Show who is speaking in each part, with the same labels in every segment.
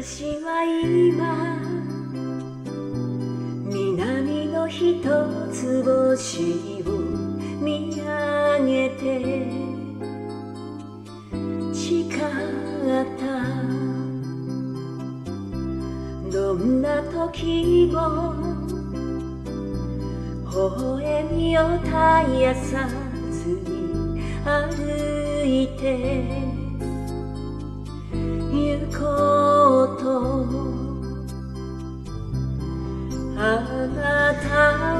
Speaker 1: 私は今南の一つ星を見上げて誓った。どんな時も微笑みを絶やさずに歩いて。行こうとあなた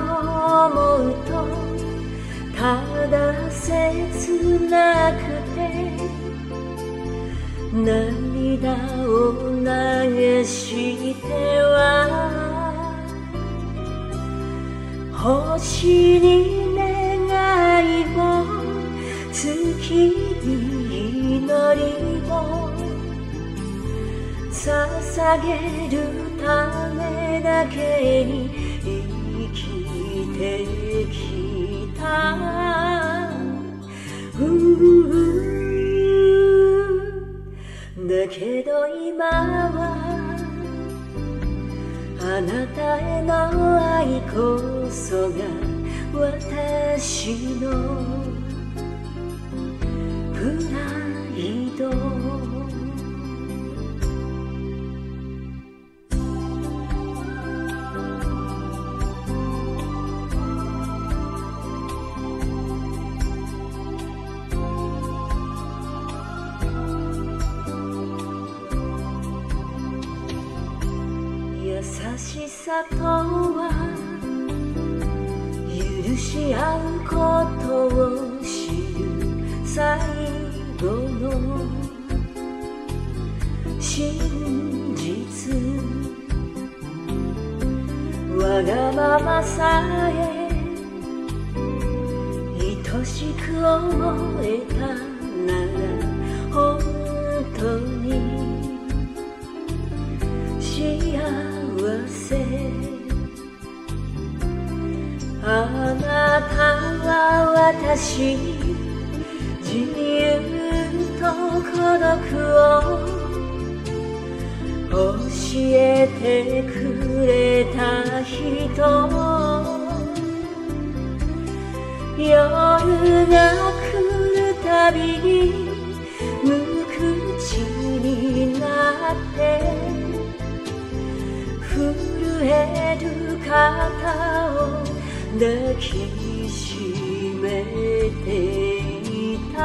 Speaker 1: を思うとただ切なくて涙を流しては星に願いを月捧げるためだけに生きてきた、だけど今はあなたへの愛こそが私のプライド。しさとは許し合うことを知る最後の真実。わがままさえ愛しく思えたなら本当には私に自由と孤独を教えてくれた人。夜が来るたびに無口になって震える肩を抱きしめていた。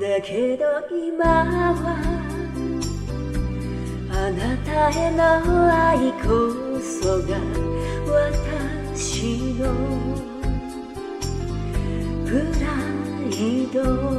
Speaker 1: だけど今はあなたへの愛こそが私のプライド。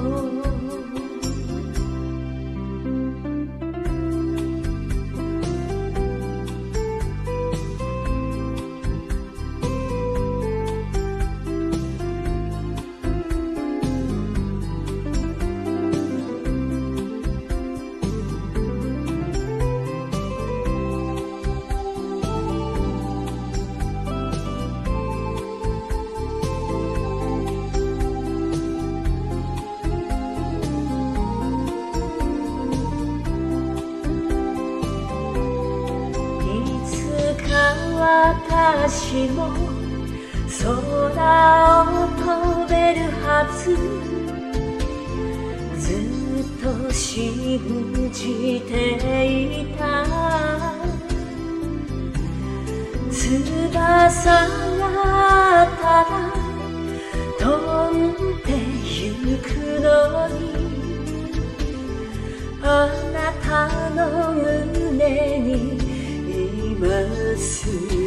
Speaker 1: 私も空を飛べるはず。ずっと信じていた。翼がただ飛んでゆくのに。あなたの胸に今す。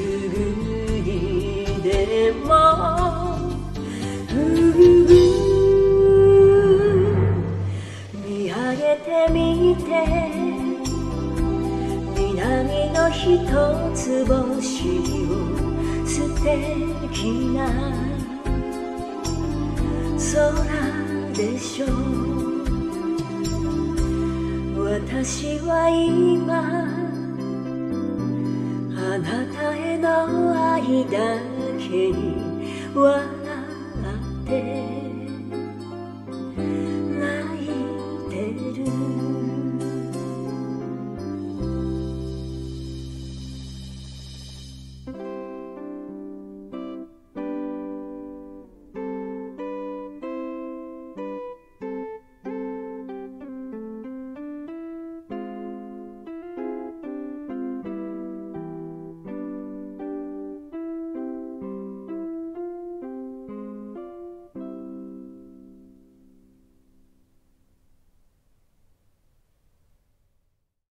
Speaker 1: 素敵な空でしょう。私は今あなたへの愛だけに笑